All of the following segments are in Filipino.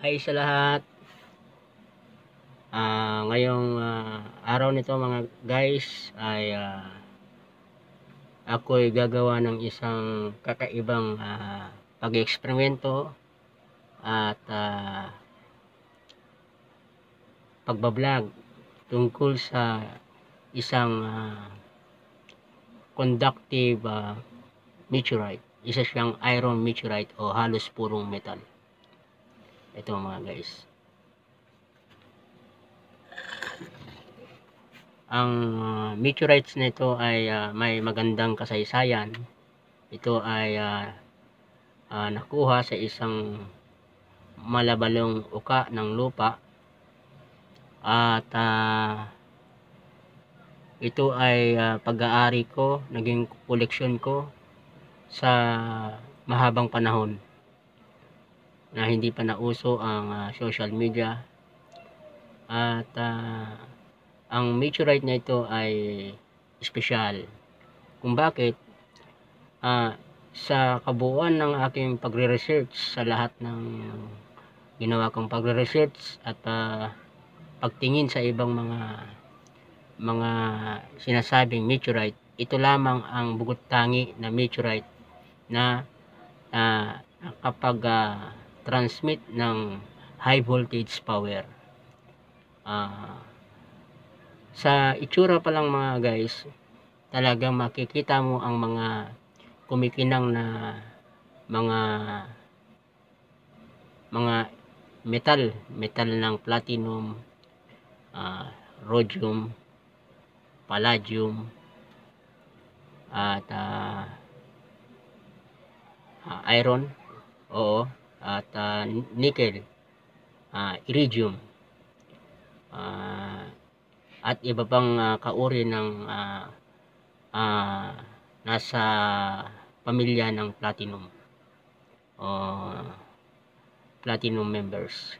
Hi sa lahat. Ah, ngayong ah, araw nito mga guys ay ah, ako'y gagawa ng isang kakaibang ah, pag-eksperimento at ah, pagbablog tungkol sa isang ah, conductive ah, meteorite. Isa siyang iron meteorite o halos purong metal. Ito mga guys. Ang uh, meteorites na ito ay uh, may magandang kasaysayan. Ito ay uh, uh, nakuha sa isang malabalong uka ng lupa at uh, ito ay uh, pag-aari ko, naging koleksyon ko sa mahabang panahon na hindi pa nauso ang uh, social media. At uh, ang meteorite na ito ay espesyal. Kung bakit uh, sa kabuuan ng aking pagre-research sa lahat ng ginawa kong pagre-research at uh, pagtingin sa ibang mga mga sinasabing meteorite ito lamang ang bugot tangi na meteorite na uh, kapag uh, transmit ng high voltage power. Uh, sa itsura pa lang mga guys talagang makikita mo ang mga kumikinang na mga mga metal metal ng platinum uh, rhodium palladium at uh, uh, iron. Oo at uh, nickel uh, iridium. Uh, at iba pang uh, kauri ng uh, uh, nasa pamilya ng platinum o platinum members.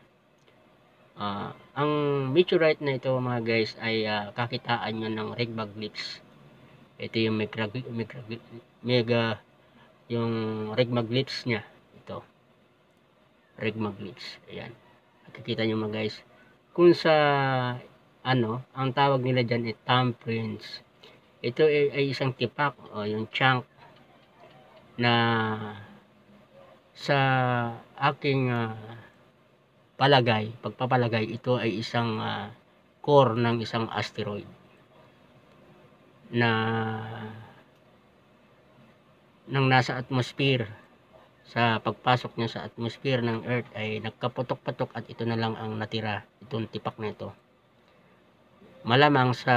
Uh, ang meteorite na ito mga guys ay uh, kakitaan nyo ng Rydberg glyphs ito yung mega, mega, mega yung Rydberg glyphs nya Rydberg glyphs ayan. Nakikita nyo mga guys kung sa ano ang tawag nila dyan ay thumbprints. Ito ay, ay isang tipak o yung chunk na sa aking uh, palagay, pagpapalagay, ito ay isang uh, core ng isang asteroid na nang nasa atmosphere sa pagpasok niya sa atmosphere ng Earth ay nagkaputok-patok at ito na lang ang natira itong tipak na ito. Malamang sa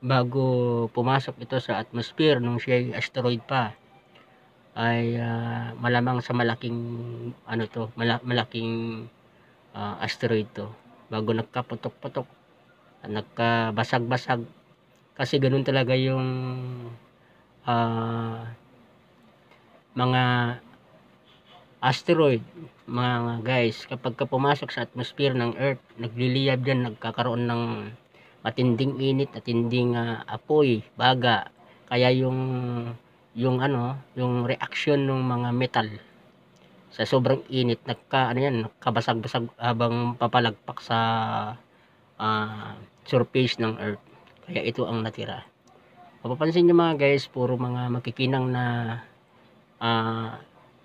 bago pumasok ito sa atmosphere nung siya asteroid pa ay uh, malamang sa malaking ano to mala, malaking uh, asteroid to. Bago nagkaputok-putok at nagkabasag-basag. Kasi ganun talaga yung uh, mga asteroid mga guys kapag ka pumasok sa atmosphere ng earth nagliliyab dyan nagkakaroon ng matinding init at tinding uh, apoy baga kaya yung yung ano, yung reaction ng mga metal sa sobrang init nagka ano yan, nakabasag-basag habang papalagpak sa uh, surface ng earth. Kaya ito ang natira. Mapapansin niyo mga guys, puro mga makikinang na uh,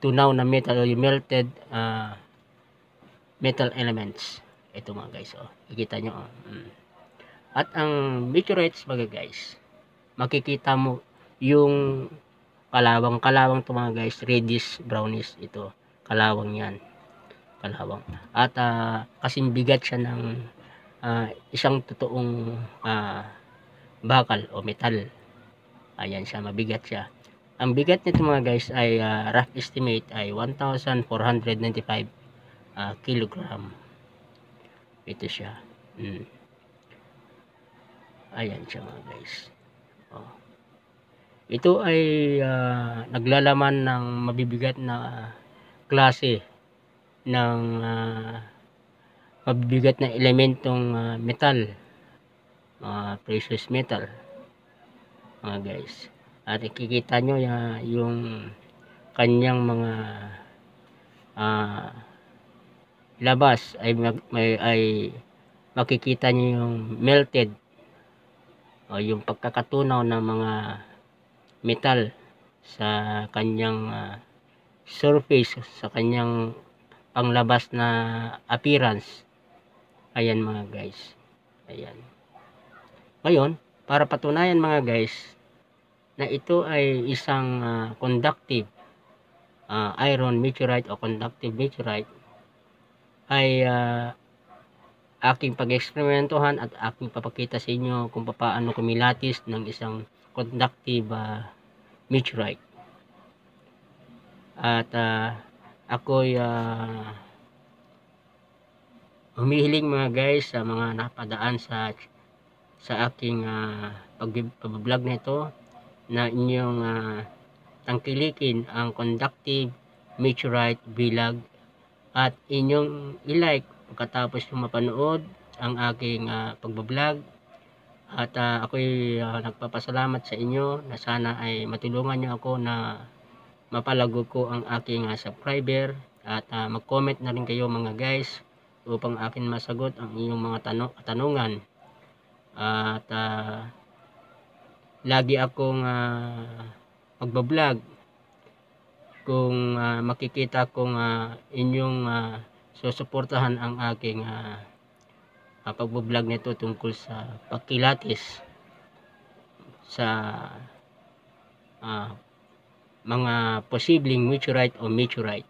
tunaw na metal o melted uh, metal elements. Ito mga guys, oh. Kikita niyo oh. Mm. At ang meteorites mga guys, makikita mo yung kalawang kalawang to mga guys reddish brownish ito kalawang yan kalawang at uh, kasing bigat siya ng uh, isang totoong uh, bakal o metal ayan siya mabigat siya ang bigat nito mga guys ay uh, rough estimate ay 1495 uh, kilogram. Ito siya. Mm. ayan siya mga guys. Oh. Ito ay uh, naglalaman ng mabibigat na klase ng uh, mabibigat na elementong uh, metal. Uh, precious metal mga guys at ikikita nyo uh, yung kanyang mga uh, labas ay may ay makikita niyo yung melted o yung pagkakatunaw ng mga metal sa kanyang ah, surface sa kanyang panglabas na appearance. Ayan mga guys. Ayan. Ngayon para patunayan mga guys na ito ay isang ah, conductive ah, iron meteorite o conductive meteorite ay ah, aking pag-eksperimentohan at aking papakita sa inyo kung paano kumilatis ng isang conductive ah, meteorite. At ah, ako'y ah, humihiling mga guys sa mga napadaan sa sa aking uh, pag-vlog na ito na inyong ah, tangkilikin ang conductive meteorite vlog at inyong i-like pagkatapos mapanood ang aking uh, pagbablog. At uh, ako'y uh, nagpapasalamat sa inyo na sana ay matulungan nyo ako na mapalago ko ang aking uh, subscriber. At uh, mag-comment na rin kayo mga guys upang akin masagot ang inyong mga tanong katanungan at uh, lagi akong uh, magbablog. Kung uh, makikita kong uh, inyong uh, susuportahan ang aking uh, uh, pagbablog nito tungkol sa pagkilatis sa uh, mga posibleng meteorite o meteorite.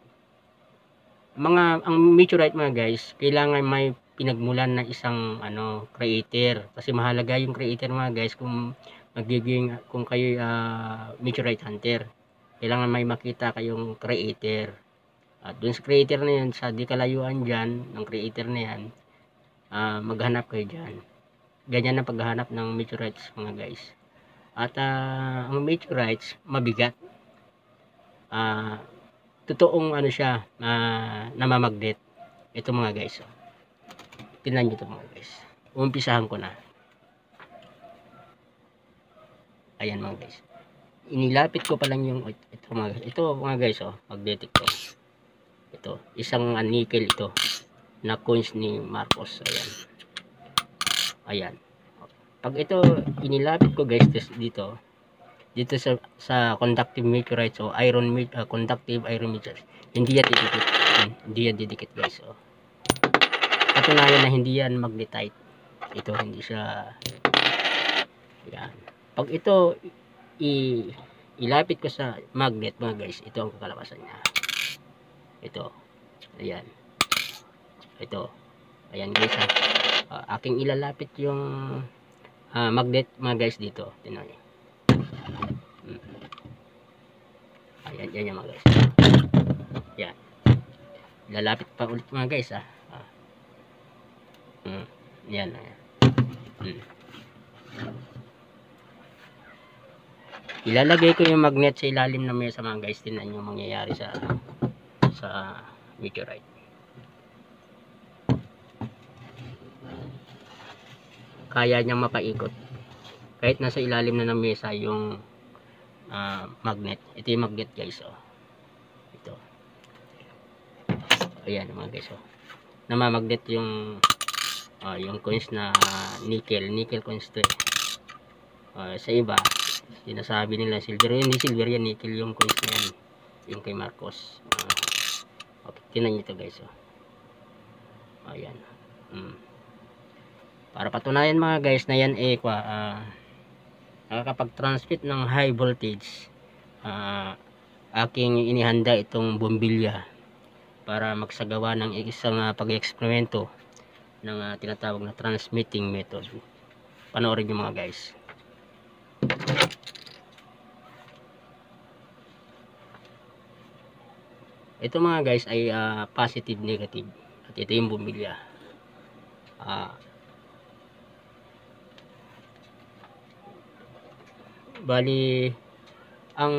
Mga ang meteorite mga guys kailangan may pinagmulan na isang ano creator. Kasi mahalaga yung creator mga guys kung magiging kung kayo uh, meteorite hunter kailangan may makita kayong creator. At dun sa creator na yan sa di kalayuan dyan ng creator na yan uh, maghanap kayo dyan. Ganyan ang paghahanap ng meteorites mga guys. At uh, ang meteorites mabigat. Uh, totoong ano siya uh, namamagnet. Ito mga guys oh. tingnan nyo ito mga guys. Umpisahan ko na ayan mga guys. Inilapit ko pa lang yung ito mga ito mga guys oh magnetic to. Ito isang uh, nickel ito na coins ni Marcos. Ayan. Ayan. Pag ito inilapit ko guys dito dito sa sa conductive meteorites o iron uh, conductive iron meteorites hindi yan didikit. Hmm, hindi yan didikit guys oh. patunayan na hindi yan magnetite. Ito hindi siya yan pag ito i ilapit ko sa magnet mga guys. Ito ang kakalabasan niya. Ito. Ayan. Ito. Ayan guys ha. Uh, aking ilalapit yung uh, magnet mga guys dito. Tinan niyo. Hmm. ayan yan yan mga guys. Yan lalapit pa ulit mga guys ha. Uh, hmm. yan ayan. Hmm. Ilalagay ko yung magnet sa ilalim ng mesa mga guys tinan yung mangyayari sa sa meteorite kaya niyang mapaikot kahit nasa ilalim na ng mesa yung uh, magnet ito yung magnet guys oh. ito ayan mga guys oh. namamagnet yung uh, yung coins na nickel nickel coins to eh. uh, sa iba sinasabi nila silver. Hindi silver yan nickel yung coins na yan. Yung kay Marcos. Uh, okay, tinan nyo ito guys oh. ayan. Mm. para patunayan mga guys na yan eh kwa, uh, nakakapag transmit ng high voltage uh, aking inihanda itong bombilya para magsagawa ng isang uh, pag-eksperimento ng uh, tinatawag na transmitting method. Panoorin nyo mga guys ito mga guys ay uh, positive negative. At ito yung bumilya. Uh, bali ang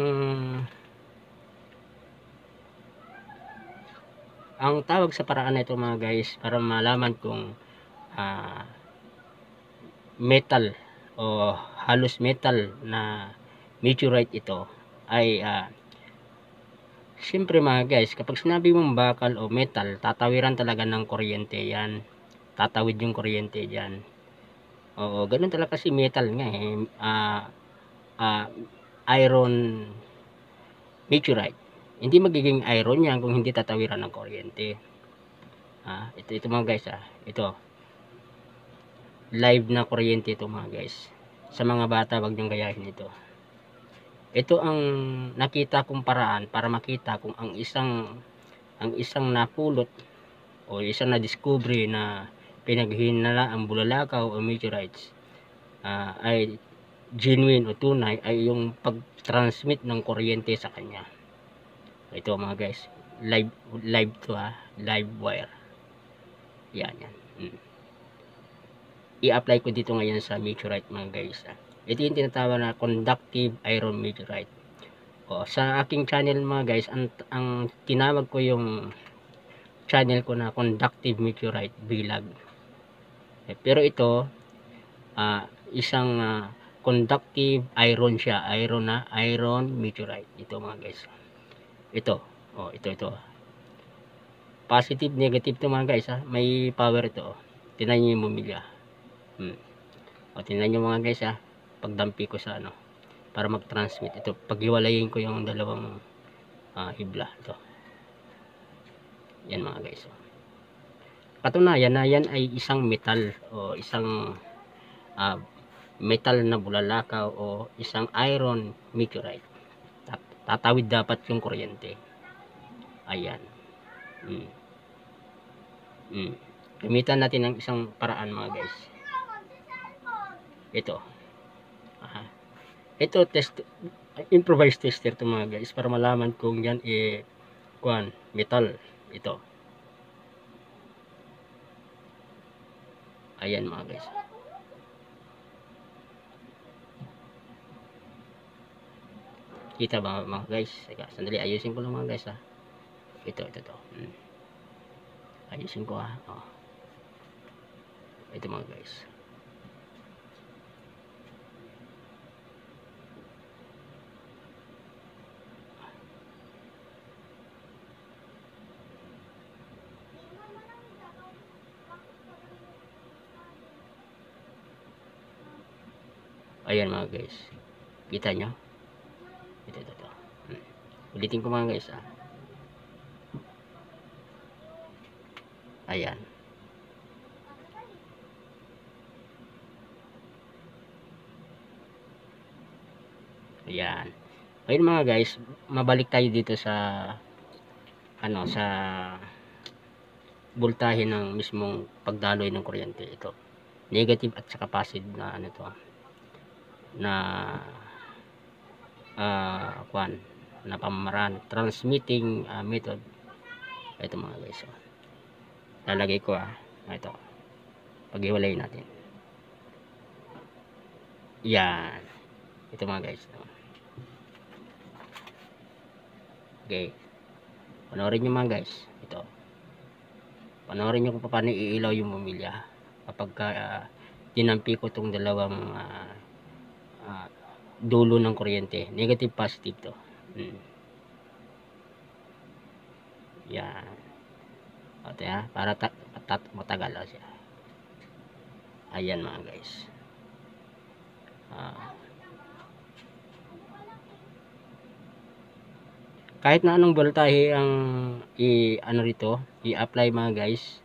ang tawag sa paraan na ito mga guys para malaman kung uh, metal o halos metal na meteorite ito ay uh, Siyempre mga guys, kapag sinabi mong bakal o metal, tatawiran talaga ng kuryente yan. Tatawid yung kuryente dyan. Oo, ganun talaga kasi metal nga eh. Ah, ah, iron meteorite. Hindi magiging iron yan kung hindi tatawiran ng kuryente. Ah, ito, ito mga guys ah. Ito. Live na kuryente ito mga guys. Sa mga bata, wag niyong gayahin ito. Ito ang nakita kong paraan para makita kung ang isang ang isang napulot o isang na-discovery na pinaghinala ang bulalakaw o meteorites ah, ay genuine o tunay ay yung pag-transmit ng kuryente sa kanya. Ito mga guys, live live to ha, live wire. Yan yan. Mm. I-apply ko dito ngayon sa meteorite mga guys. ah. Ito yung tinatawag na conductive iron meteorite. O, sa aking channel mga guys, ang, ang tinawag ko yung channel ko na conductive meteorite bilag. Eh, pero ito, ah, isang ah, conductive iron siya. Iron na, iron meteorite. Ito mga guys. Ito. Oh, ito, ito. Positive, negative to mga guys. Ha? May power ito. Tinan nyo yung bumilya. Hmm. O, tinan nyo mga guys ha. Pagdampi ko sa ano. Para mag-transmit. Ito, paghiwalayin ko yung dalawang ah, hibla. Ito. Yan mga guys. Oh. Katunayan na yan ay isang metal o isang ah, metal na bulalakaw o isang iron meteorite. Tat- Tatawid dapat yung kuryente. Ayan. Mm. Mm. Gamitan natin ng isang paraan mga guys. Ito. Aha. Ito test improvised tester to mga guys para malaman kung yan eh kuan metal ito. Ayan mga guys. Kita ba mga guys? Teka, sandali ayusin ko lang mga guys ha. Ito, ito, ito. Hmm. Ayusin ko ha. Oh. Ito mga guys. Ayan mga guys. Kita nyo? Ito, ito, ito. Hmm. Ulitin ko mga guys ah. Ayan. Ayan. Ayun mga guys, mabalik tayo dito sa ano sa voltahe ng mismong pagdaloy ng kuryente ito. Negative at saka positive na ano to na ah kwan na pamamaraan transmitting ah, method. Ito mga guys oh. lalagay ko ah ito. Paghiwalay natin. Yan. Ito mga guys oh. okay. Panoorin nyo mga guys ito. Panoorin nyo kung paano iilaw yung bumilya kapag ka, ah, tinampi ko tong dalawang ah, ah, dulo ng kuryente. Negative positive to. Hmm. yan. Ito ya para ta tat matagal oh, siya. Ayan mga guys. Ah. kahit na anong voltahe ang i ano rito i-apply mga guys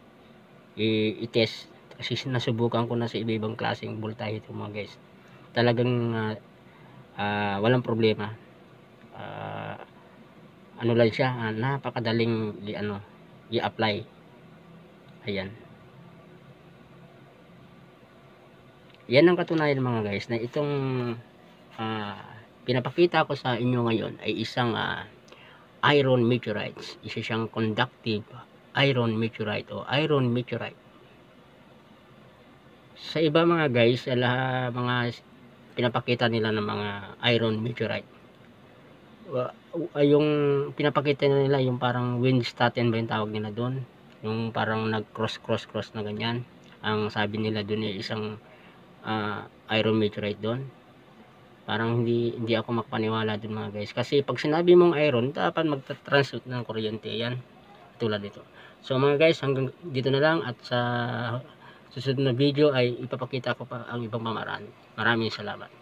i-test. Kasi nasubukan ko na sa iba-ibang klaseng voltahe ito mga guys talagang ah, ah, walang problema. Ah, ano lang siya ah, napakadaling i, ano i-apply. Ayan. Yan ang katunayan mga guys na itong ah, pinapakita ko sa inyo ngayon ay isang ah, iron meteorites. Isa siyang conductive iron meteorite o iron meteorite. Sa iba mga guys lahat mga pinapakita nila ng mga iron meteorite. Uh, yung pinapakita nila yung parang Winstatin ba yung tawag nila doon? Yung parang nag cross cross cross na ganyan. Ang sabi nila doon ay isang uh, iron meteorite doon. Parang hindi hindi ako magpaniwala dun mga guys. Kasi pag sinabi mong iron dapat magta-transmit ng kuryente yan. Tulad dito so mga guys hanggang dito na lang at sa susunod na video ay ipapakita ko pa ang ibang pamaraan. Maraming salamat.